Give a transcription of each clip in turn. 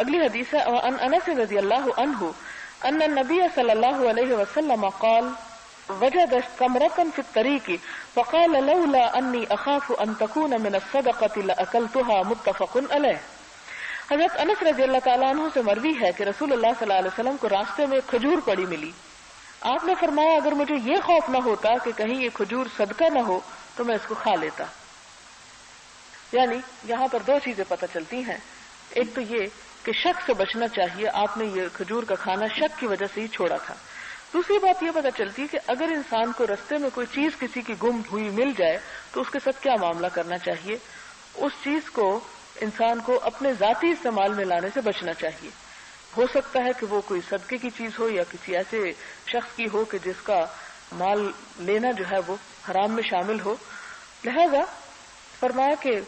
اگلی حدیث ہے ان انس رضی اللہ عنہ، ان النبی صلی اللہ علیہ وسلم قال، وجد کمرتن فی الطریق، فقال لولا انی اخاف ان تکون من الصدقة لأکلتها متفق علیہ۔ حضرت انس رضی اللہ تعالیٰ عنہ سے مروی ہے کہ رسول اللہ صلی اللہ علیہ وسلم کو راستے میں کھجور پڑی ملی۔ آپ نے فرمایا، اگر مجھے یہ خوف نہ ہوتا کہ کہیں یہ کھجور صدقہ نہ ہو، تو میں اس کو کھا لیتا۔ یعنی یہاں پر دو چیزیں پتہ چلتی ہیں۔ ایک تو یہ کہ شک سے بچنا چاہیے، آپ نے یہ کھجور کا کھانا شک کی وجہ سے ہی چھوڑا تھا۔ دوسری بات یہ پتہ چلتی ہے کہ اگر انسان کو رستے میں کوئی چیز کسی کی گم ہوئی مل جائے، تو اس کے ساتھ کیا معاملہ کرنا چاہیے؟ اس چیز کو، انسان کو اپنے ذاتی استعمال میں لانے سے بچنا چاہیے۔ ہو سکتا ہے کہ وہ کوئی صدقے کی چیز ہو یا کسی ایسے شخص کی ہو کہ جس کا مال لینا جو ہے وہ حرام میں شامل ہو۔ لہذا، فرمایا کہ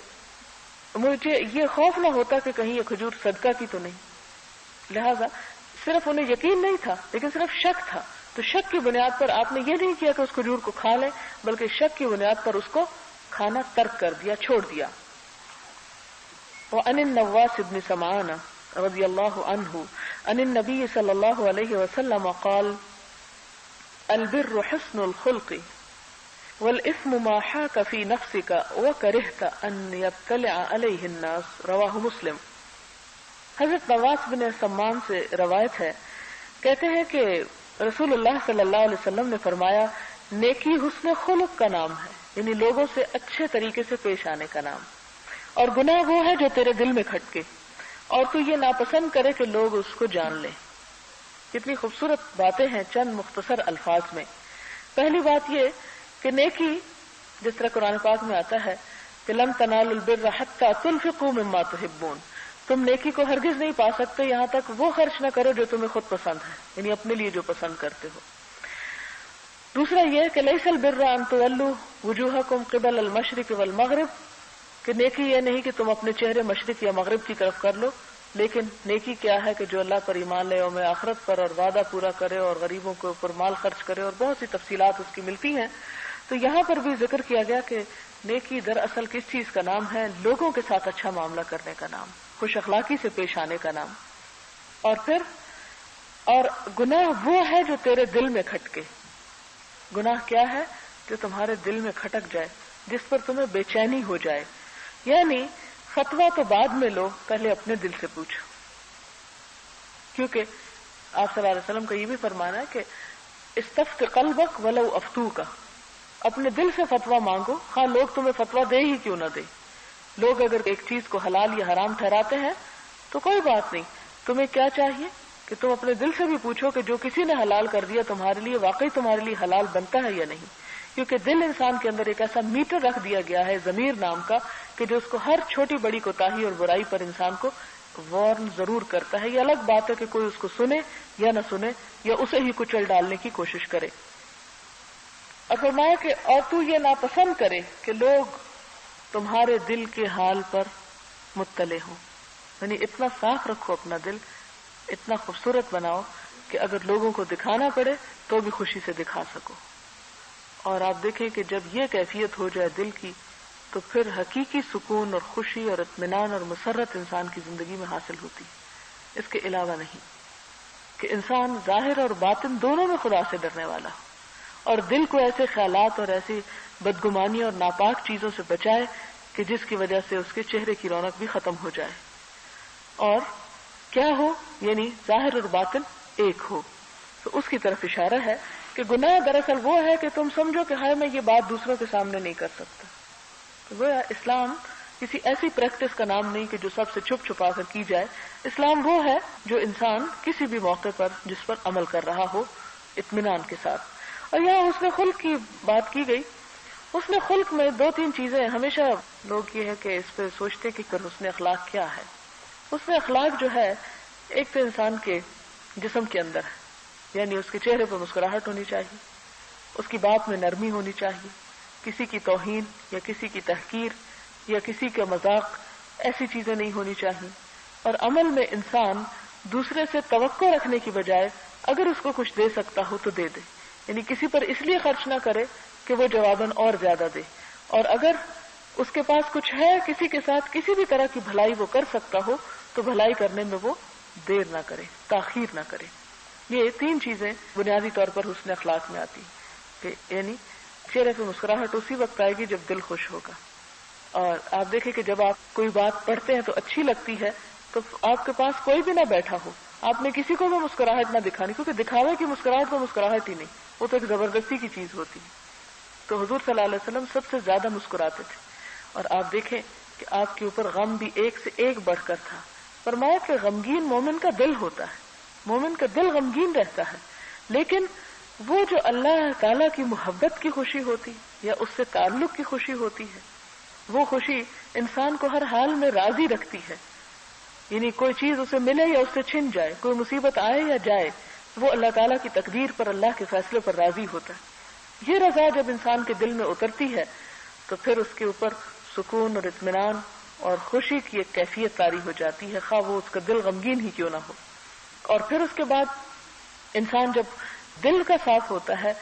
مجھے یہ خوف نہ ہوتا کہ کہیں یہ کھجور صدقہ کی تو نہیں۔ لہذا صرف انہیں یقین نہیں تھا، لیکن صرف شک تھا۔ تو شک کی بنیاد پر آپ نے یہ نہیں کیا کہ اس کھجور کو کھا لیں، بلکہ شک کی بنیاد پر اس کو کھانا ترک کر دیا، چھوڑ دیا۔ وعن النواس بن سمعان رضي الله عنه عن النبي صلى الله عليه وسلم قال، البر حسن الخلق۔ والإثم ما حاك في نفسك وكرهت أن يبتلع عليه الناس. رواه مسلم. حضرت نواس بن سمان سے روایت ہے. کہتے ہیں کہ رسول اللہ صلی اللہ علیہ وسلم نے فرمایا، نیکی حسن خلق کا نام ہے یعنی لوگوں سے اچھے طریقے سے پیش آنے کا نام. اور گناہ وہ ہے جو تیرے دل میں کھٹکے. اور تو یہ ناپسند کرے کہ لوگ اس کو جان لیں. کتنی خوبصورت باتیں ہیں چند مختصر الفاظ میں. پہلی بات یہ کہ نیکی جس طرح قرآن پاک میں آتا ہے کہ لم تنال البر حتى تنفقوا مما تحبون، تم نیکی کو ہرگز نہیں پا سکتے یہاں تک وہ خرچ نہ کرو جو تمہیں خود پسند ہے یعنی اپنے لیے جو پسند کرتے ہو۔ دوسرا یہ کہ لیس البر ان تولوا وجوهكم قبل المشرق والمغرب، کہ نیکی یہ نہیں کہ تم اپنے چہرے مشرق یا مغرب کی طرف کر لو، لیکن نیکی کیا ہے کہ جو اللہ پر ایمان لے اور آخرت پر اور وعدہ پورا کرے اور غریبوں کے اوپر مال خرچ کرے اور بہت سی تفصیلات اس کی ملتی ہیں۔ تو یہاں پر بھی ذکر کیا گیا کہ نیکی دراصل کس چیز کا نام ہے؟ لوگوں کے ساتھ اچھا معاملہ کرنے کا نام، خوش اخلاقی سے پیش آنے کا نام۔ اور پھر، اور گناہ وہ ہے جو تیرے دل میں کھٹکے۔ گناہ کیا ہے؟ جو تمہارے دل میں کھٹک جائے، جس پر تمہیں بے چینی ہو جائے۔ یعنی فتوا تو بعد میں لو، پہلے اپنے دل سے پوچھو۔ کیونکہ آپ صلی اللہ علیہ وسلم کا یہ بھی فرمانا ہے کہ استفت قلبک ولو افتو کا اپنے دل سے فتوا مانگو۔ ہاں لوگ تمہیں فتوا دے ہی کیوں نہ دے لوگ اگر ایک چیز کو حلال یا حرام ٹھہراتے ہیں، تو کوئی بات نہیں۔ تمہیں کیا چاہیے؟ کہ تم اپنے دل سے بھی پوچھو کہ جو کسی نے حلال کر دیا تمہارے لیے، واقعی تمہارے لیے حلال بنتا ہے یا نہیں۔ کیونکہ دل انسان کے اندر ایک ایسا میٹر رکھ دیا گیا ہے، ضمیر نام کا، کہ جو اس کو ہر چھوٹی بڑی کوتاہی اور برائی پر انسان کو وارن ضرور کرتا ہے۔ یہ الگ بات ہے کہ کوئی اس کو سنے یا نہ سنے یا اسے ہی کچل ڈالنے کی کوشش کرے۔ اور فرمایا کہ اور تو یہ ناپسند کرے کہ لوگ تمہارے دل کے حال پر مطلع ہوں۔ یعنی اتنا صاف رکھو اپنا دل، اتنا خوبصورت بناؤ کہ اگر لوگوں کو دکھانا پڑے تو بھی خوشی سے دکھا سکو۔ اور آپ دیکھیں کہ جب یہ کیفیت ہو جائے دل کی، تو پھر حقیقی سکون اور خوشی اور اطمینان اور مسرت انسان کی زندگی میں حاصل ہوتی۔ اس کے علاوہ نہیں، کہ انسان ظاہر اور باطن دونوں میں خدا سے ڈرنے والا ہو۔ اور دل کو ایسے خیالات اور ایسی بدگمانی اور ناپاک چیزوں سے بچائے کہ جس کی وجہ سے اس کے چہرے کی رونق بھی ختم ہو جائے۔ اور کیا ہو؟ یعنی ظاہر اور باطن ایک ہو۔ تو اس کی طرف اشارہ ہے کہ گناہ دراصل وہ ہے کہ تم سمجھو کہ ہائے میں یہ بات دوسروں کے سامنے نہیں کر سکتا۔ وہ اسلام کسی ایسی پریکٹس کا نام نہیں کہ جو سب سے چھپ چھپا کر کی جائے۔ اسلام وہ ہے جو انسان کسی بھی موقع پر جس پر عمل کر رہا ہو، اطمینان کے ساتھ۔ اور یہاں اس نے خلق کی بات کی گئی؟ اس نے خلق میں دو تین چیزیں ہمیشہ لوگ یہ ہے کہ اس پہ سوچتے کہ اس نے اخلاق کیا ہے۔ اس نے اخلاق جو ہے، ایک تو انسان کے جسم کے اندر ہے۔ یعنی اس کے چہرے پر مسکراہٹ ہونی چاہیے۔ اس کی بات میں نرمی ہونی چاہیے۔ کسی کی توہین یا کسی کی تحقیر یا کسی کا مذاق ایسی چیزیں نہیں ہونی چاہیے۔ اور عمل میں انسان دوسرے سے توقع رکھنے کی بجائے اگر اس کو کچھ دے سکتا ہو تو دے دے۔ یعنی کسی پر اس لیے خرچ نہ کرے کہ وہ جواباً اور زیادہ دے۔ اور اگر اس کے پاس کچھ ہے، کسی کے ساتھ کسی بھی طرح کی بھلائی وہ کر سکتا ہو، تو بھلائی کرنے میں وہ دیر نہ کرے، تاخیر نہ کرے۔ یہ تین چیزیں بنیادی طور پر حسن اخلاق میں آتی کہ یعنی چہرے پہ مسکراہٹ اسی وقت آئے گی جب دل خوش ہوگا۔ اور آپ دیکھیں کہ جب آپ کوئی بات پڑھتے ہیں تو اچھی لگتی ہے، تو آپ کے پاس کوئی بھی نہ بیٹھا ہو۔ آپ نے کسی کو بھی مسکراہٹ نہ دکھانی، کیونکہ دکھاوے کی مسکراہٹ کو مسکراہٹ ہی نہیں۔ وہ تو ایک زبردستی کی چیز ہوتی ہے۔ تو حضور صلی اللہ علیہ وسلم سب سے زیادہ مسکراتے تھے۔ اور آپ دیکھیں کہ آپ کے اوپر غم بھی ایک سے ایک بڑھ کر تھا۔ فرمایا کہ غمگین مومن کا دل ہوتا ہے۔ مومن کا دل غمگین رہتا ہے۔ لیکن وہ جو اللہ تعالی کی محبت کی خوشی ہوتی یا اس سے تعلق کی خوشی ہوتی ہے، وہ خوشی انسان کو ہر حال میں راضی رکھتی ہے۔ یعنی کوئی چیز اسے ملے یا اس سے چھن جائے، کوئی مصیبت آئے یا جائے وہ اللہ تعالیٰ کی تقدیر پر اللہ کے فیصلے پر راضی ہوتا ہے۔ یہ رضا جب انسان کے دل میں اترتی ہے، تو پھر اس کے اوپر سکون اور اطمینان اور خوشی کی ایک کیفیت تاری ہو جاتی ہے۔ خواہ وہ اس کا دل غمگین ہی کیوں نہ ہو۔ اور پھر اس کے بعد انسان جب دل کا صاف ہوتا ہے،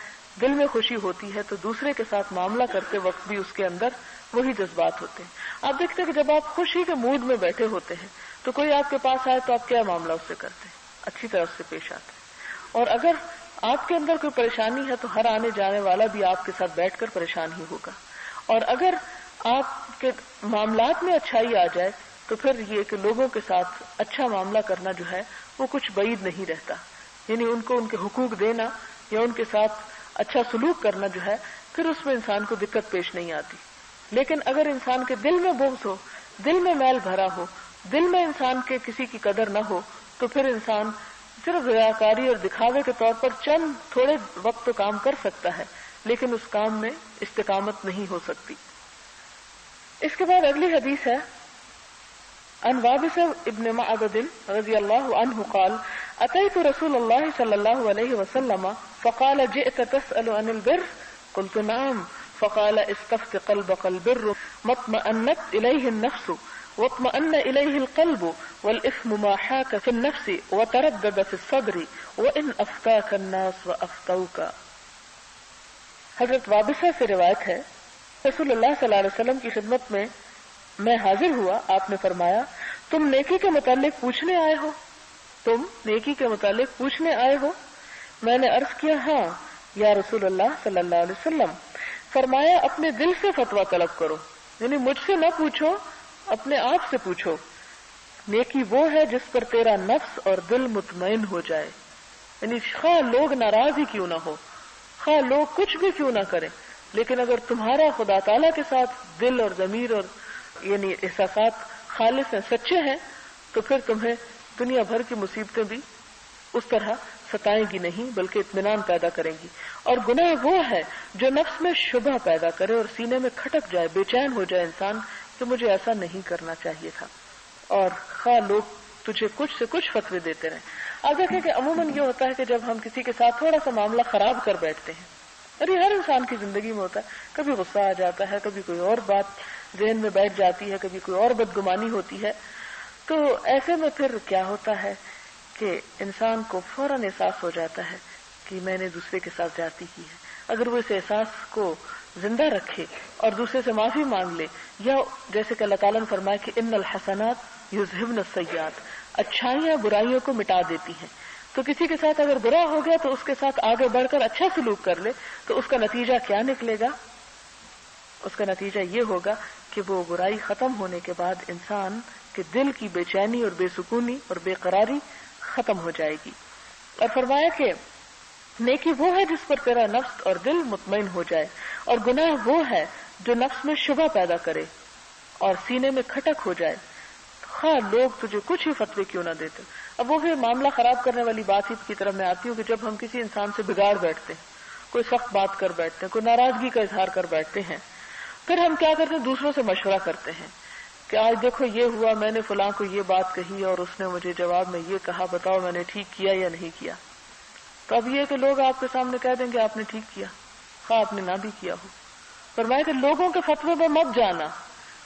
دل میں خوشی ہوتی ہے، تو دوسرے کے ساتھ معاملہ کرتے وقت بھی اس کے اندر وہی جذبات ہوتے ہیں۔ آپ دیکھتے ہیں کہ جب آپ خوشی کے موڈ میں بیٹھے ہوتے ہیں، تو کوئی آپ کے پاس آئے تو آپ کیا معاملہ اس سے کرتے ہیں؟ اچھی طرح سے پیش آتے ہیں۔ اور اگر آپ کے اندر کوئی پریشانی ہے تو ہر آنے جانے والا بھی آپ کے ساتھ بیٹھ کر پریشان ہی ہوگا۔ اور اگر آپ کے معاملات میں اچھائی آ جائے تو پھر یہ کہ لوگوں کے ساتھ اچھا معاملہ کرنا جو ہے وہ کچھ بعید نہیں رہتا۔ یعنی ان کو ان کے حقوق دینا یا ان کے ساتھ اچھا سلوک کرنا جو ہے، پھر اس میں انسان کو دقت پیش نہیں آتی۔ لیکن اگر انسان کے دل میں بوس ہو، دل میں میل بھرا ہو، دل میں انسان کے کسی کی قدر نہ ہو، تو پھر انسان صرف ریاکاری اور دکھاوے کے طور پر چند تھوڑے وقت تو کام کر سکتا ہے، لیکن اس کام میں استقامت نہیں ہو سکتی۔ اس کے بعد اگلی حدیث ہے ان وابس ابن معبد رضی اللہ عنہ قال اتيت رسول الله صلى الله عليه وسلم، فقال جئت تسأل عن البر؟ قلت نعم، فقال استفت قلبك البر، مطمئنت إليه النفس۔ واطمأن إليه القلب والإثم ما حاك في النفس وتردد في الصدر وإن أفتاك الناس وأفتوك. حضرت وابسہ سے روایت ہے، رسول اللہ صلی اللہ علیہ وسلم کی خدمت میں میں حاضر ہوا، آپ نے فرمایا، تم نیکی کے متعلق پوچھنے آئے ہو؟ تم نیکی کے متعلق پوچھنے آئے ہو؟ میں نے عرض کیا ہاں یا رسول اللہ صلی اللہ علیہ وسلم، فرمایا، اپنے دل سے فتوا طلب کرو یعنی مجھ سے نہ پوچھو اپنے آپ سے پوچھو، نیکی وہ ہے جس پر تیرا نفس اور دل مطمئن ہو جائے۔ یعنی خواہ لوگ ناراض ہی کیوں نہ ہو، خواہ لوگ کچھ بھی کیوں نہ کریں، لیکن اگر تمہارا خدا تعالی کے ساتھ دل اور ضمیر اور یعنی احساسات خالص ہیں، سچے ہیں، تو پھر تمہیں دنیا بھر کی مصیبتیں بھی اس طرح ستائیں گی نہیں، بلکہ اطمینان پیدا کریں گی۔ اور گناہ وہ ہے جو نفس میں شبہ پیدا کرے اور سینے میں کھٹک جائے، بے چین ہو جائے انسان کہ مجھے ایسا نہیں کرنا چاہیے تھا۔ اور خواہ لوگ تجھے کچھ سے کچھ فتوے دیتے رہے اب دیکھیں کہ عموماً یہ ہوتا ہے کہ جب ہم کسی کے ساتھ تھوڑا سا معاملہ خراب کر بیٹھتے ہیں اور یہ ہر انسان کی زندگی میں ہوتا ہے۔ کبھی غصہ آ جاتا ہے، کبھی کوئی اور بات ذہن میں بیٹھ جاتی ہے، کبھی کوئی اور بدگمانی ہوتی ہے۔ تو ایسے میں پھر کیا ہوتا ہے کہ انسان کو فوراً احساس ہو جاتا ہے کہ میں نے دوسرے کے ساتھ جاتی کی ہے۔ اگر وہ اس احساس کو زندہ رکھے اور دوسرے سے معافی مانگ لے، یا جیسے کہ اللہ تعالیٰ نے فرمایا کہ ان الحسنات یوزہبن السیات اچھائیاں برائیوں کو مٹا دیتی ہیں۔ تو کسی کے ساتھ اگر برا ہو گیا تو اس کے ساتھ آگے بڑھ کر اچھا سلوک کر لے، تو اس کا نتیجہ کیا نکلے گا؟ اس کا نتیجہ یہ ہوگا کہ وہ برائی ختم ہونے کے بعد انسان کے دل کی بے چینی اور بے سکونی اور بے قراری ختم ہو جائے گی۔ اور فرمایا کہ نیکی وہ ہے جس پر تیرا نفس اور دل مطمئن ہو جائے، اور گناہ وہ ہے جو نفس میں شبہ پیدا کرے اور سینے میں کھٹک ہو جائے۔ ہاں لوگ تجھے کچھ ہی فتوے کیوں نہ دیتے۔ اب وہ بھی معاملہ خراب کرنے والی بات ہی کی طرف میں آتی ہوں کہ جب ہم کسی انسان سے بگاڑ بیٹھتے ہیں، کوئی سخت بات کر بیٹھتے ہیں، کوئی ناراضگی کا اظہار کر بیٹھتے ہیں، پھر ہم کیا کرتے ہیں؟ دوسروں سے مشورہ کرتے ہیں کہ آج دیکھو یہ ہوا، میں نے فلاں کو یہ بات کہی اور اس نے مجھے جواب میں یہ کہا، بتاؤ میں نے ٹھیک کیا یا نہیں کیا۔ تو اب یہ کہ لوگ آپ کے سامنے کہہ دیں گے آپ نے ٹھیک کیا ہاں آپ نے نہ بھی کیا ہو۔ پر میں کہ لوگوں کے فتوے میں مت جانا۔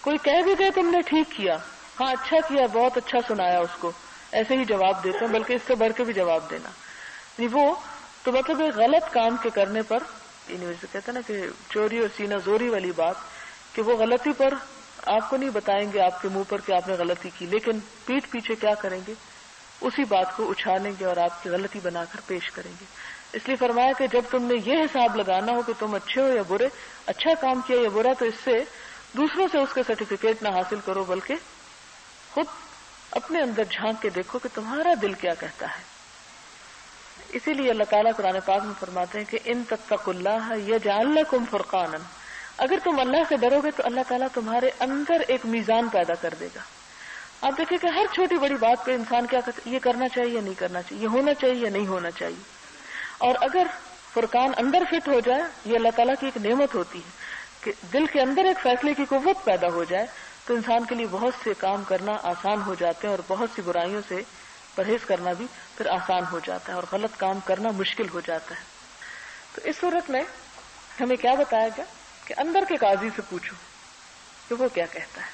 کوئی کہہ بھی دے تم نے ٹھیک کیا ہاں اچھا کیا، بہت اچھا سنایا اس کو۔ ایسے ہی جواب دیتے ہیں، بلکہ اس سے بڑھ کے بھی جواب دینا۔ یعنی وہ تو مطلب غلط کام کے کرنے پر یعنی کہتے نا کہ چوری اور سینا زوری والی بات، کہ وہ غلطی پر آپ کو نہیں بتائیں گے آپ کے منہ پر کہ آپ نے غلطی کی، لیکن پیٹ پیچھے کیا کریں گے؟ اسی بات کو اچھالیں گے اور آپ کی غلطی بنا کر پیش کریں گے۔ اس لیے فرمایا کہ جب تم نے یہ حساب لگانا ہو کہ تم اچھے ہو یا برے اچھا کام کیا یا برا، تو اس سے دوسروں سے اس کے سرٹیفکیٹ نہ حاصل کرو، بلکہ خود اپنے اندر جھانک کے دیکھو کہ تمہارا دل کیا کہتا ہے۔ اسی لیے اللہ تعالیٰ قرآن پاک میں فرماتے ہیں کہ ان تک اللہ یہ جان کم فرقان اگر تم اللہ سے ڈرو گے تو اللہ تعالیٰ تمہارے اندر ایک میزان پیدا کر دے گا۔ آپ دیکھیں کہ ہر چھوٹی بڑی بات پہ انسان کیا کرتا یہ کرنا چاہیے یا نہیں کرنا چاہیے، یہ ہونا چاہیے یا نہیں ہونا چاہیے۔ اور اگر فرقان اندر فٹ ہو جائے، یہ اللہ تعالیٰ کی ایک نعمت ہوتی ہے کہ دل کے اندر ایک فیصلے کی قوت پیدا ہو جائے، تو انسان کے لیے بہت سے کام کرنا آسان ہو جاتے ہیں اور بہت سی برائیوں سے پرہیز کرنا بھی پھر آسان ہو جاتا ہے اور غلط کام کرنا مشکل ہو جاتا ہے۔ تو اس صورت میں ہمیں کیا بتایا گیا کہ اندر کے قاضی سے پوچھو کہ وہ کیا کہتا ہے۔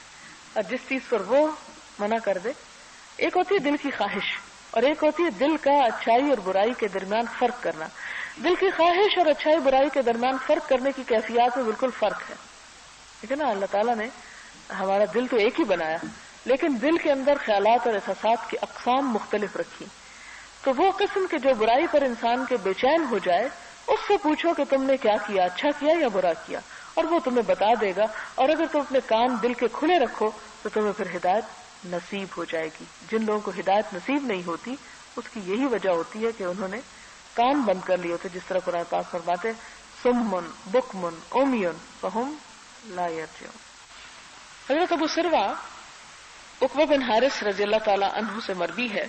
اور جس چیز پر وہ منع کر دے۔ ایک ہوتی ہے دل کی خواہش اور ایک ہوتی ہے دل کا اچھائی اور برائی کے درمیان فرق کرنا۔ دل کی خواہش اور اچھائی برائی کے درمیان فرق کرنے کی کیفیات میں بالکل فرق ہے۔ ٹھیک ہے نا؟ اللہ تعالیٰ نے ہمارا دل تو ایک ہی بنایا، لیکن دل کے اندر خیالات اور احساسات کی اقسام مختلف رکھی۔ تو وہ قسم کے جو برائی پر انسان کے بے چین ہو جائے، اس سے پوچھو کہ تم نے کیا کیا اچھا کیا یا برا کیا؟ اور وہ تمہیں بتا دے گا۔ اور اگر تم اپنے کان دل کے کھلے رکھو، تو تمہیں پھر ہدایت نصیب ہو جائے گی۔ جن لوگوں کو ہدایت نصیب نہیں ہوتی، اس کی یہی وجہ ہوتی ہے کہ انہوں نے کان بند کر لیے ہوتے جس طرح قرآن پاک فرماتے سمن بکمن اومیون فہم لا حضرت ابو سروا اقبا بن حارث رضی اللہ تعالی عنہ سے مربی ہے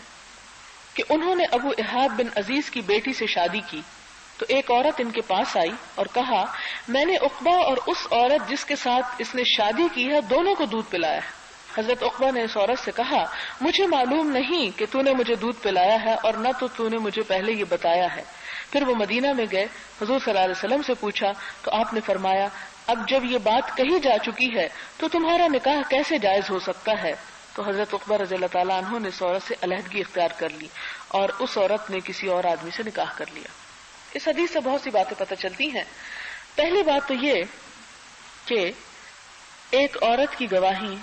کہ انہوں نے ابو احاد بن عزیز کی بیٹی سے شادی کی۔ تو ایک عورت ان کے پاس آئی اور کہا، میں نے اقبا اور اس عورت جس کے ساتھ اس نے شادی کی ہے، دونوں کو دودھ پلایا ہے۔ حضرت اقبا نے اس عورت سے کہا، مجھے معلوم نہیں کہ تو نے مجھے دودھ پلایا ہے اور نہ تو تو نے مجھے پہلے یہ بتایا ہے. پھر وہ مدینہ میں گئے، حضور صلی اللہ علیہ وسلم سے پوچھا، تو آپ نے فرمایا، اب جب یہ بات کہی جا چکی ہے، تو تمہارا نکاح کیسے جائز ہو سکتا ہے؟ تو حضرت اقبا رضی اللہ تعالیٰ عنہ نے اس عورت سے علیحدگی اختیار کر لی اور اس عورت نے کسی اور آدمی سے نکاح کر لیا۔ اس حدیث سے بہت سی باتیں پتہ چلتی ہیں۔ پہلی بات تو یہ کہ ایک عورت کی گواہی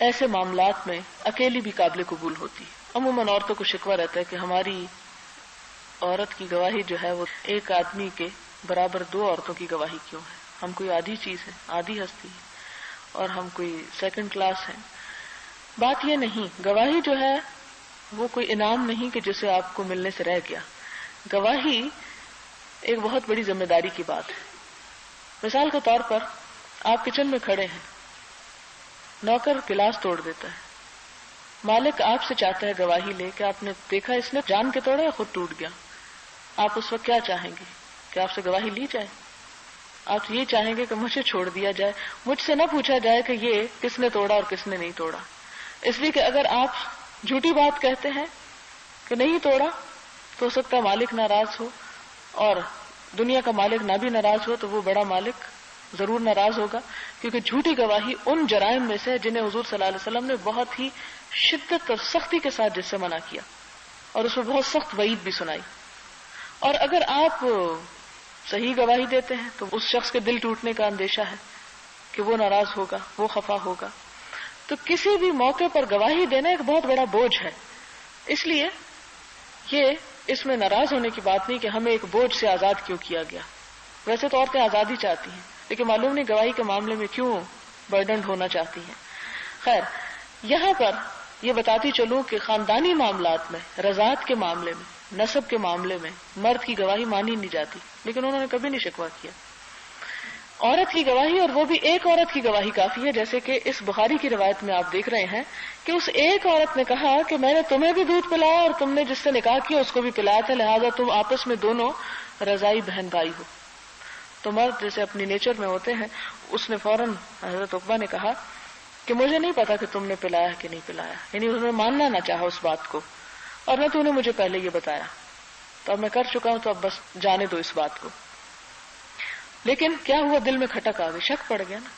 ایسے معاملات میں اکیلی بھی قابل قبول ہوتی عموماً عورتوں کو شکوہ رہتا ہے کہ ہماری عورت کی گواہی جو ہے وہ ایک آدمی کے برابر دو عورتوں کی گواہی کیوں ہے؟ ہم کوئی آدھی چیز ہے، آدھی ہستی ہے اور ہم کوئی سیکنڈ کلاس ہے بات یہ نہیں، گواہی جو ہے وہ کوئی انعام نہیں کہ جسے آپ کو ملنے سے رہ گیا۔ گواہی ایک بہت بڑی ذمہ داری کی بات ہے۔ مثال کے طور پر آپ کچن میں کھڑے ہیں۔ نوکر گلاس توڑ دیتا ہے۔ مالک آپ سے چاہتا ہے گواہی لے کہ آپ نے دیکھا اس نے جان کے توڑا یا خود ٹوٹ گیا۔ آپ اس وقت کیا چاہیں گے؟ کہ آپ سے گواہی لی جائے؟ آپ یہ چاہیں گے کہ مجھے چھوڑ دیا جائے۔ مجھ سے نہ پوچھا جائے کہ یہ کس نے توڑا اور کس نے نہیں توڑا۔ اس لیے کہ اگر آپ جھوٹی بات کہتے ہیں کہ نہیں توڑا، تو ہو سکتا ہے مالک ناراض ہو اور دنیا کا مالک نہ بھی ناراض ہو تو وہ بڑا مالک ضرور ناراض ہوگا، کیونکہ جھوٹی گواہی ان جرائم میں سے جنہیں حضور صلی اللہ علیہ وسلم نے بہت ہی شدت اور سختی کے ساتھ جس سے منع کیا۔ اور اس میں بہت سخت وعید بھی سنائی۔ اور اگر آپ صحیح گواہی دیتے ہیں، تو اس شخص کے دل ٹوٹنے کا اندیشہ ہے کہ وہ ناراض ہوگا، وہ خفا ہوگا۔ تو کسی بھی موقع پر گواہی دینا ایک بہت بڑا بوجھ ہے۔ اس لیے یہ اس میں ناراض ہونے کی بات نہیں کہ ہمیں ایک بوجھ سے آزاد کیوں کیا گیا۔ ویسے تو عورتیں آزادی چاہتی ہیں۔ لیکن معلوم نہیں گواہی کے معاملے میں کیوں برڈنڈ ہونا چاہتی ہیں۔ خیر، یہاں پر یہ بتاتی چلوں کہ خاندانی معاملات میں، رضاعت کے معاملے میں، نصب کے معاملے میں مرد کی گواہی مانی نہیں جاتی، لیکن انہوں نے کبھی نہیں شکوا کیا۔ عورت کی گواہی اور وہ بھی ایک عورت کی گواہی کافی ہے، جیسے کہ اس بخاری کی روایت میں آپ دیکھ رہے ہیں کہ اس ایک عورت نے کہا کہ میں نے تمہیں بھی دودھ پلایا اور تم نے جس سے نکاح کیا اس کو بھی پلایا تھا، لہٰذا تم آپس میں دونوں رضائی بہن بھائی ہو۔ تو مرد جیسے اپنی نیچر میں ہوتے ہیں، اس نے فوراً حضرت اقبا نے کہا کہ مجھے نہیں پتا کہ تم نے پلایا کہ نہیں پلایا۔ یعنی اس نے ماننا نہ چاہا اس بات کو۔ اور نہ تو نے مجھے پہلے یہ بتایا۔ تو اب میں کر چکا ہوں، تو اب بس جانے دو اس بات کو۔ لیکن کیا ہوا؟ دل میں کھٹک آ گئی، شک پڑ گیا نا۔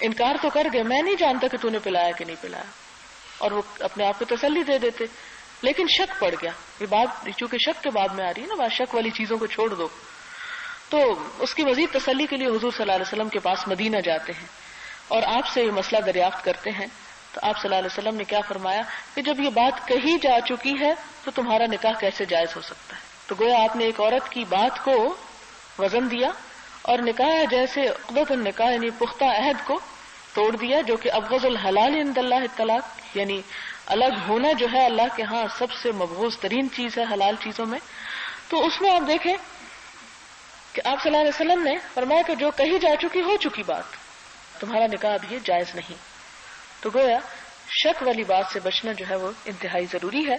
انکار تو کر گئے، میں نہیں جانتا کہ تو نے پلایا کہ نہیں پلایا۔ اور وہ اپنے آپ کو تسلی دے دیتے۔ لیکن شک پڑ گیا۔ یہ بات، چونکہ شک کے بعد میں آ رہی ہے نا، بات شک والی چیزوں کو چھوڑ دو۔ تو اس کی مزید تسلی کے لیے حضور صلی اللہ علیہ وسلم کے پاس مدینہ جاتے ہیں اور آپ سے یہ مسئلہ دریافت کرتے ہیں۔ تو آپ صلی اللہ علیہ وسلم نے کیا فرمایا کہ جب یہ بات کہی جا چکی ہے تو تمہارا نکاح کیسے جائز ہو سکتا ہے؟ تو گویا آپ نے ایک عورت کی بات کو وزن دیا اور نکاح جیسے عقدت النکاح یعنی پختہ عہد کو توڑ دیا جو کہ ابغض الحلال عند اللہ اطلاق یعنی الگ ہونا جو ہے اللہ کے ہاں سب سے مبغوض ترین چیز ہے حلال چیزوں میں۔ تو اس میں آپ دیکھیں کہ آپ صلی اللہ علیہ وسلم نے فرمایا کہ جو کہی جا چکی ہو چکی بات، تمہارا نکاح اب یہ جائز نہیں۔ تو گویا شک والی بات سے بچنا جو ہے وہ انتہائی ضروری ہے۔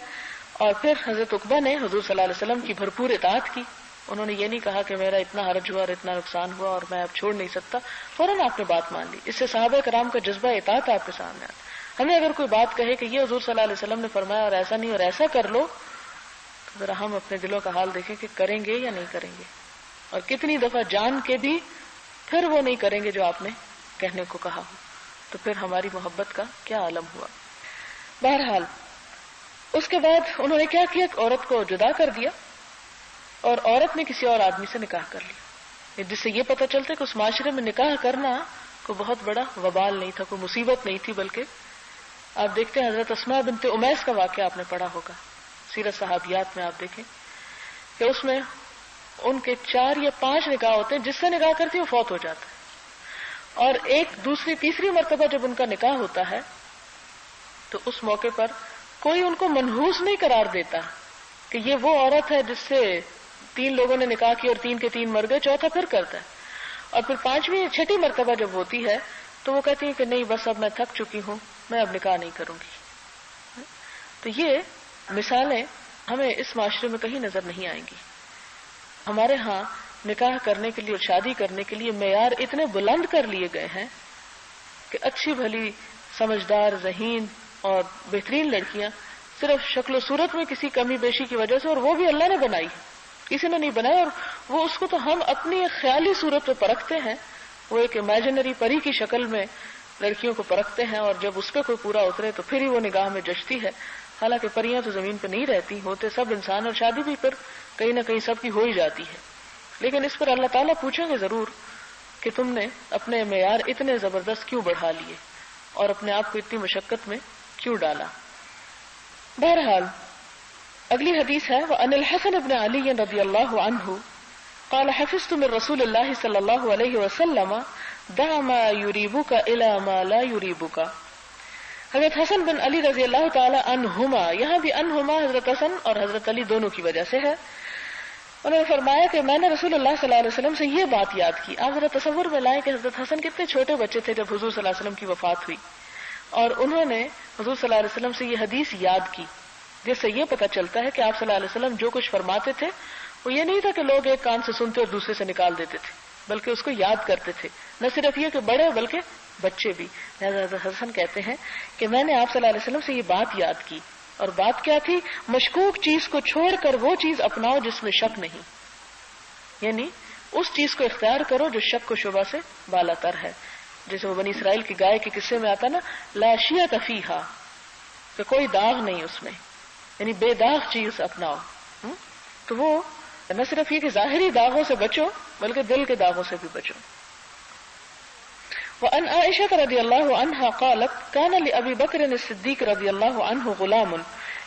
اور پھر حضرت اقبا نے حضور صلی اللہ علیہ وسلم کی بھرپور اطاعت کی۔ انہوں نے یہ نہیں کہا کہ میرا اتنا حرج ہوا اور اتنا نقصان ہوا اور میں اب چھوڑ نہیں سکتا۔ فوراً آپ نے بات مان لی۔ اس سے صحابہ کرام کا جذبہ اطاعت آپ کے سامنے آتا ہمیں اگر کوئی بات کہے کہ یہ حضور صلی اللہ علیہ وسلم نے فرمایا اور ایسا نہیں اور ایسا کر لو، تو ذرا ہم اپنے دلوں کا حال دیکھیں کہ کریں گے یا نہیں کریں گے۔ اور کتنی دفعہ جان کے بھی پھر وہ نہیں کریں گے جو آپ نے کہنے کو کہا ہو۔ تو پھر ہماری محبت کا کیا عالم ہوا۔ بہرحال، اس کے بعد انہوں نے کیا کیا؟ عورت کو جدا کر دیا اور عورت نے کسی اور آدمی سے نکاح کر لیا۔ یعنی جس سے یہ پتہ چلتا ہے کہ اس معاشرے میں نکاح کرنا کوئی بہت بڑا وبال نہیں تھا، کوئی مصیبت نہیں تھی، بلکہ آپ دیکھتے ہیں حضرت اسما بنت امیس کا واقعہ آپ نے پڑھا ہوگا۔ سیرت صحابیات میں آپ دیکھیں کہ اس میں ان کے چار یا پانچ نکاح ہوتے ہیں، جس سے نکاح کرتی وہ فوت ہو جاتا ہے۔ اور ایک دوسری، تیسری مرتبہ جب ان کا نکاح ہوتا ہے، تو اس موقع پر کوئی ان کو منحوس نہیں قرار دیتا کہ یہ وہ عورت ہے جس سے تین لوگوں نے نکاح کی اور تین کے تین مر گئے، چوتھا پھر کرتا ہے۔ اور پھر پانچویں چھٹی مرتبہ جب ہوتی ہے، تو وہ کہتی ہیں کہ نہیں، بس اب میں تھک چکی ہوں، میں اب نکاح نہیں کروں گی۔ تو یہ مثالیں ہمیں اس معاشرے میں کہیں نظر نہیں آئیں گی۔ ہمارے ہاں نکاح کرنے کے لیے اور شادی کرنے کے لیے معیار اتنے بلند کر لیے گئے ہیں کہ اچھی بھلی سمجھدار، ذہین اور بہترین لڑکیاں صرف شکل و صورت میں کسی کمی بیشی کی وجہ سے اور وہ بھی اللہ نے بنائی کسی نے نہیں بنایا اور وہ اس کو تو ہم اپنی ایک خیالی صورت پہ پرکھتے ہیں۔ وہ ایک امیجنری پری کی شکل میں لڑکیوں کو پرکھتے ہیں اور جب اس پہ کوئی پورا اترے تو پھر ہی وہ نگاہ میں جچتی ہے۔ حالانکہ پریاں تو زمین پہ نہیں رہتی، ہوتے سب انسان اور شادی بھی پھر کہیں نہ کہیں سب کی ہو ہی جاتی ہے۔ لیکن اس پر اللہ تعالیٰ پوچھیں گے ضرور کہ تم نے اپنے معیار اتنے زبردست کیوں بڑھا لیے اور اپنے آپ کو اتنی مشقت میں کیوں ڈالا؟ بہرحال، اگلی حدیث ہے وہ ان الحسن ابن علی رضی اللہ عنہ قال حفظت من رسول اللہ صلی اللہ علیہ وسلم، دع ما یریبک الى ما لا یریبک حضرت حسن بن علی رضی اللہ تعالی عنہما، یہاں بھی عنہما حضرت حسن اور حضرت علی دونوں کی وجہ سے ہے۔ انہوں نے فرمایا کہ میں نے رسول اللہ صلی اللہ علیہ وسلم سے یہ بات یاد کی۔ آپ ذرا تصور میں لائیں کہ حضرت حسن کتنے چھوٹے بچے تھے جب حضور صلی اللہ علیہ وسلم کی وفات ہوئی۔ اور انہوں نے حضور صلی اللہ علیہ وسلم سے یہ حدیث یاد کی، جس سے یہ پتا چلتا ہے کہ آپ صلی اللہ علیہ وسلم جو کچھ فرماتے تھے، وہ یہ نہیں تھا کہ لوگ ایک کان سے سنتے اور دوسرے سے نکال دیتے تھے، بلکہ اس کو یاد کرتے تھے۔ نہ صرف یہ کہ بڑے، بلکہ بچے بھی۔ حضرت حسن کہتے ہیں کہ میں نے آپ صلی اللہ علیہ وسلم سے یہ بات یاد کی۔ اور بات کیا تھی؟ مشکوک چیز کو چھوڑ کر وہ چیز اپناؤ جس میں شک نہیں۔ یعنی اس چیز کو اختیار کرو جو شک کو شبہ سے بالا تر ہے۔ جیسے وہ بنی اسرائیل کی گائے کے قصے میں آتا نا لاشیا تفیحا کہ کوئی داغ نہیں اس میں۔ یعنی بے داغ چیز اپناؤ۔ تو وہ نہ صرف یہ کہ ظاہری داغوں سے بچو، بلکہ دل کے داغوں سے بھی بچو۔ وأن عائشة رضي الله عنها قالت كان لأبي بكر الصديق رضي الله عنه غلام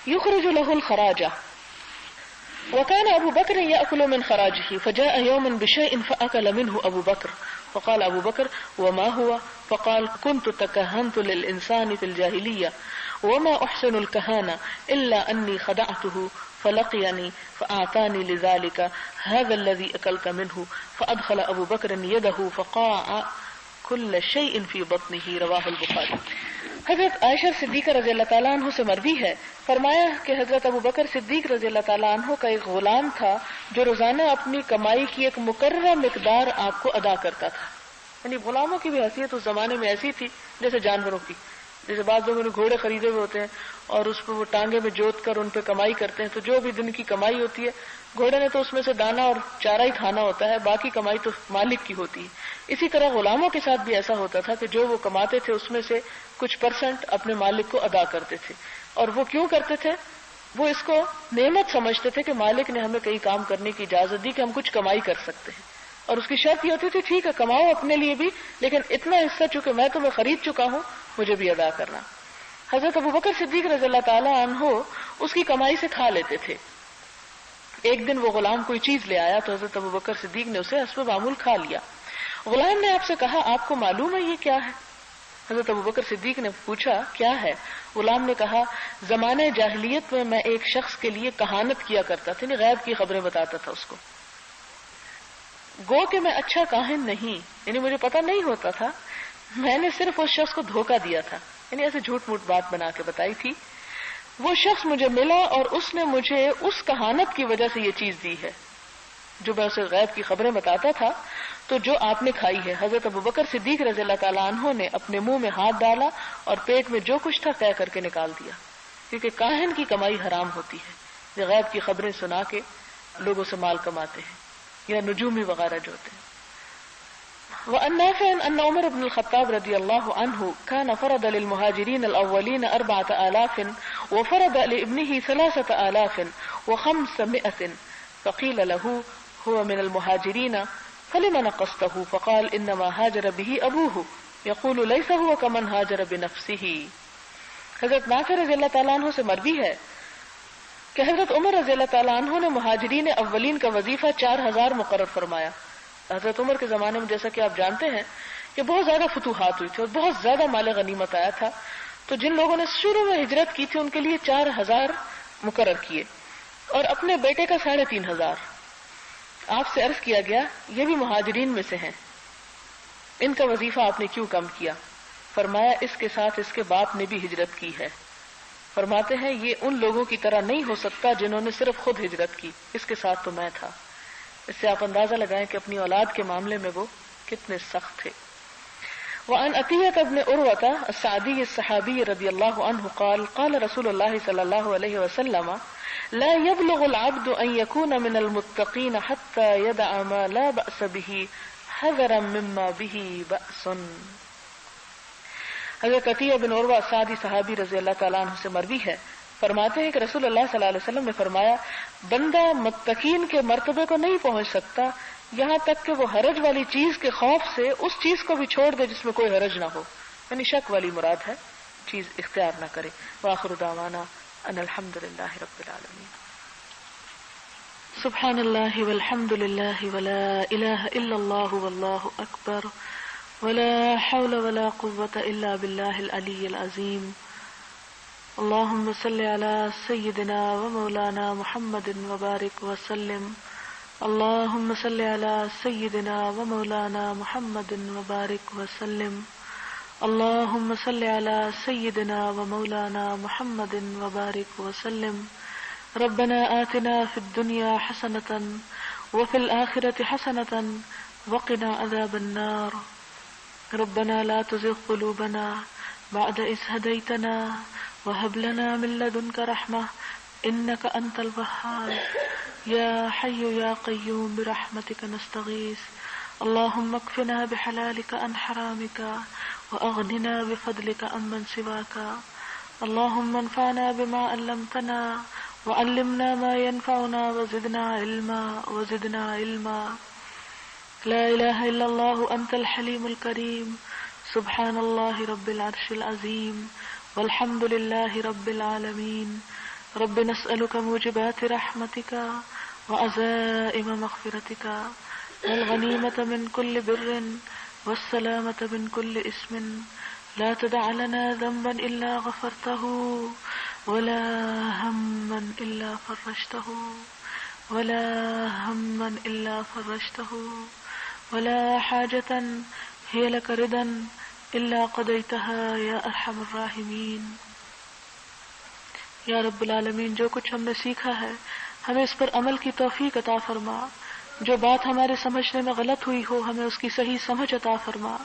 يخرج له الخراج وكان أبو بكر يأكل من خراجه فجاء يوما بشيء فأكل منه أبو بكر. فقال أبو بكر وما هو؟ فقال كنت تكهنت للإنسان في الجاهلية وما أحسن الكهانة إلا أني خدعته فلقيني فأعطاني لذلك هذا الذي أكلت منه. فأدخل أبو بكر يده فقاع كل انفی في بطنه، رواه البخاري. حضرت عائشہ صدیقہ رضی اللہ تعالیٰ عنہ سے مروی ہے۔ فرمایا کہ حضرت ابو بکر صدیق رضی اللہ تعالیٰ عنہ کا ایک غلام تھا جو روزانہ اپنی کمائی کی ایک مقررہ مقدار آپ کو ادا کرتا تھا۔ یعنی غلاموں کی بھی حیثیت اس زمانے میں ایسی تھی جیسے جانوروں کی۔ جیسے بعض لوگوں نے گھوڑے خریدے ہوئے ہوتے ہیں اور اس پہ وہ ٹانگے میں جوت کر ان پہ کمائی کرتے ہیں، تو جو بھی دن کی کمائی ہوتی ہے، گھوڑے نے تو اس میں سے دانا اور چارہ ہی کھانا ہوتا ہے، باقی کمائی تو مالک کی ہوتی ہے۔ اسی طرح غلاموں کے ساتھ بھی ایسا ہوتا تھا کہ جو وہ کماتے تھے، اس میں سے کچھ پرسنٹ اپنے مالک کو ادا کرتے تھے۔ اور وہ کیوں کرتے تھے؟ وہ اس کو نعمت سمجھتے تھے کہ مالک نے ہمیں کئی کام کرنے کی اجازت دی کہ ہم کچھ کمائی کر سکتے ہیں۔ اور اس کی شرط یہ ہوتی تھی، ٹھیک ہے، کماؤ اپنے لیے بھی، لیکن اتنا حصہ چونکہ میں تمہیں خرید چکا ہوں مجھے بھی ادا کرنا۔ حضرت ابو بکر صدیق رضی اللہ تعالیٰ عنہ اس کی کمائی سے کھا لیتے تھے۔ ایک دن وہ غلام کوئی چیز لے آیا تو حضرت ابو بکر صدیق نے اسے حسب معمول کھا لیا۔ غلام نے آپ سے کہا، آپ کو معلوم ہے یہ کیا ہے؟ حضرت ابو بکر صدیق نے پوچھا، کیا ہے؟ غلام نے کہا زمانے جاہلیت میں میں ایک شخص کے لیے کہانت کیا کرتا تھا یعنی غیب کی خبریں بتاتا تھا اس کو۔ گو کہ میں اچھا کاہن نہیں یعنی مجھے پتا نہیں ہوتا تھا میں نے صرف اس شخص کو دھوکہ دیا تھا یعنی ایسے جھوٹ موٹ بات بنا کے بتائی تھی۔ وہ شخص مجھے ملا اور اس نے مجھے اس کہانت کی وجہ سے یہ چیز دی ہے۔ جو میں اسے غیب کی خبریں بتاتا تھا، تو جو آپ نے کھائی ہے۔ حضرت ابو بکر صدیق رضی اللہ تعالیٰ عنہ نے اپنے منہ میں ہاتھ ڈالا اور پیٹ میں جو کچھ تھا طے کر کے نکال دیا۔ کیونکہ کاہن کی کمائی حرام ہوتی ہے۔ جو غیب کی خبریں سنا کے لوگوں سے مال کماتے ہیں، یا نجومی وغیرہ جو ہوتے ہیں۔ وأن نافع أن عمر بن الخطاب رضي الله عنه كان فرض للمهاجرين الأولين أربعة آلاف وفرض لابنه ثلاثة آلاف وخمسمائة. فقيل له هو من المهاجرين فلم نقصته فقال إنما هاجر به أبوه. يقول ليس هو كمن هاجر بنفسه. حضرت نافع رضی اللہ تعالیٰ عنہ سے مربی ہے کہ حضرت عمر رضی اللہ تعالیٰ عنہ نے مہاجرین اولین کا وظیفہ چار ہزار مقرر فرمایا۔ حضرت عمر کے زمانے میں جیسا کہ آپ جانتے ہیں کہ بہت زیادہ فتوحات ہوئی تھی اور بہت زیادہ مال غنیمت آیا تھا۔ تو جن لوگوں نے شروع میں ہجرت کی تھی، ان کے لیے چار ہزار مقرر کیے اور اپنے بیٹے کا ساڑھے تین ہزار۔ آپ سے عرض کیا گیا، یہ بھی مہاجرین میں سے ہیں۔ ان کا وظیفہ آپ نے کیوں کم کیا؟ فرمایا، اس کے ساتھ اس کے باپ نے بھی ہجرت کی ہے۔ فرماتے ہیں، یہ ان لوگوں کی طرح نہیں ہو سکتا جنہوں نے صرف خود ہجرت کی، اس کے ساتھ تو میں تھا۔ اس سے آپ اندازہ لگائیں کہ اپنی اولاد کے معاملے میں وہ کتنے سخت تھے۔ وعن أتية ابن أروة، السعدي الصحابي رضي الله عنه قال قال رسول الله صلى الله عليه وسلم، لا يبلغ العبد أن يكون من المتقين حتى يدع ما لا بأس به حذرا مما به بأس۔ حضرت عطیہ بن عروہ، سعدی صحابی رضی اللہ تعالیٰ عنہ سے مروی ہے۔ فرماتے ہیں کہ رسول اللہ صلی اللہ علیہ وسلم نے فرمایا، بندہ متقین کے مرتبے کو نہیں پہنچ سکتا، یہاں تک کہ وہ حرج والی چیز کے خوف سے اس چیز کو بھی چھوڑ دے جس میں کوئی حرج نہ ہو۔ یعنی شک والی مراد ہے، چیز اختیار نہ کرے۔ واخر دعوانا ان الحمد للہ رب العالمین۔ سبحان اللہ والحمد للہ ولا الہ الا اللہ واللہ اکبر ولا حول ولا قوة الا باللہ العلی العظیم۔ اللهم صل على سيدنا ومولانا محمد وبارك وسلم. اللهم صل على سيدنا ومولانا محمد وبارك وسلم. اللهم صل على سيدنا ومولانا محمد وبارك وسلم. ربنا آتنا في الدنيا حسنة وفي الآخرة حسنة وقنا عذاب النار. ربنا لا تزغ قلوبنا بعد إذ هديتنا وهب لنا من لدنك رحمة إنك أنت الوهاب. يا حي يا قيوم برحمتك نستغيث. اللهم اكفنا بحلالك عن حرامك وأغننا بفضلك عمن سواك. اللهم انفعنا بما علمتنا وعلمنا ما ينفعنا وزدنا علما وزدنا علما. لا إله إلا الله أنت الحليم الكريم. سبحان الله رب العرش العظيم والحمد لله رب العالمين. رب نسألك موجبات رحمتك وعزائم مغفرتك والغنيمة من كل بر والسلامة من كل اسم. لا تدع لنا ذنبا إلا غفرته ولا هما إلا فرجته ولا هما إلا فرجته ولا حاجة هي لك ردا إلا قضيتها يا أرحم الراحمين. یا رب العالمین جو کچھ ہم نے سیکھا ہے، ہمیں اس پر عمل کی توفیق عطا فرما۔ جو بات ہمارے سمجھنے میں غلط ہوئی ہو، ہمیں اس کی صحیح سمجھ عطا فرما۔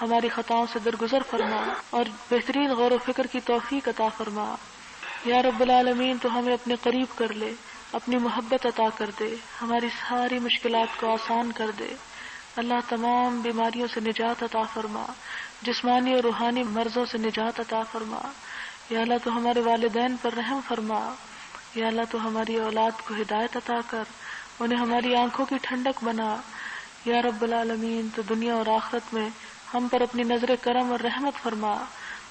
ہماری خطاؤں سے درگزر فرما اور بہترین غور و فکر کی توفیق عطا فرما۔ یا رب العالمین، تو ہمیں اپنے قریب کر لے، اپنی محبت عطا کر دے، ہماری ساری مشکلات کو آسان کر دے۔ اللہ تمام بیماریوں سے نجات عطا فرما، جسمانی اور روحانی مرضوں سے نجات عطا فرما۔ یا اللہ تو ہمارے والدین پر رحم فرما۔ یا اللہ تو ہماری اولاد کو ہدایت عطا کر، انہیں ہماری آنکھوں کی ٹھنڈک بنا۔ یا رب العالمین، تو دنیا اور آخرت میں ہم پر اپنی نظر کرم اور رحمت فرما۔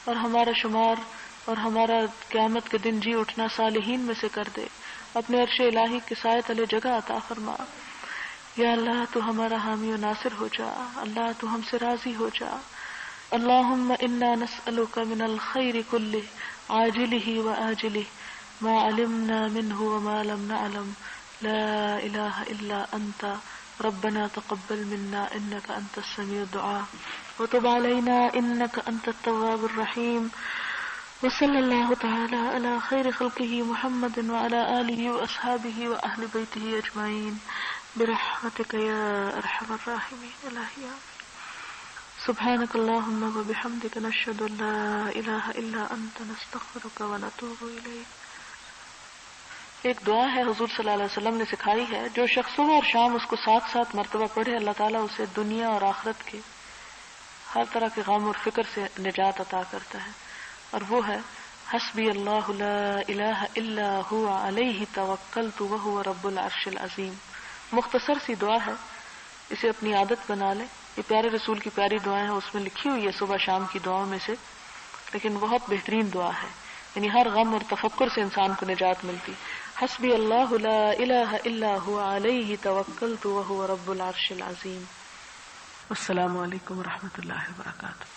اور ہمارا شمار اور ہمارا قیامت کے دن جی اٹھنا صالحین میں سے کر دے۔ اپنے عرش الہی کے سائے تلے جگہ عطا فرما۔ یا اللہ تو ہمارا حامی و ناصر ہو جا۔ اللہ تو ہم سے راضی ہو جا۔ اللهم إنا نسألك من الخير كله عاجله وآجله ما علمنا منه وما لم نعلم۔ لا إله إلا أنت۔ ربنا تقبل منا إنك أنت السميع الدعاء وتب علينا إنك أنت التواب الرحيم وصلى الله تعالى على خير خلقه محمد وعلى آله وأصحابه وأهل بيته أجمعين برحمتك يا أرحم الراحمين الهي سبحانك اللهم وبحمدك نشهد أن لا إله إلا أنت نستغفرك ونتوب إليك. ایک دعا ہے حضور صلی اللہ علیہ وسلم نے سکھائی ہے، جو شخص صبح اور شام اس کو ساتھ ساتھ مرتبہ پڑھے، اللہ تعالیٰ اسے دنیا اور آخرت کے ہر طرح کے غم اور فکر سے نجات عطا کرتا ہے۔ اور وہ ہے، حسبی اللہ لا الہ الا هو علیہ توکلت وهو رب العرش العظیم۔ مختصر سی دعا ہے۔ اسے اپنی عادت بنا لیں۔ یہ پیارے رسول کی پیاری دعائیں ہیں اس میں لکھی ہوئی ہے صبح شام کی دعاؤں میں سے۔ لیکن بہت بہترین دعا ہے۔ یعنی ہر غم اور تفکر سے انسان کو نجات ملتی۔ حسبی اللہ لا الہ الا هو، علیہ توکلت وهو رب العرش العظیم۔ السلام علیکم ورحمۃ اللہ وبرکاتہ۔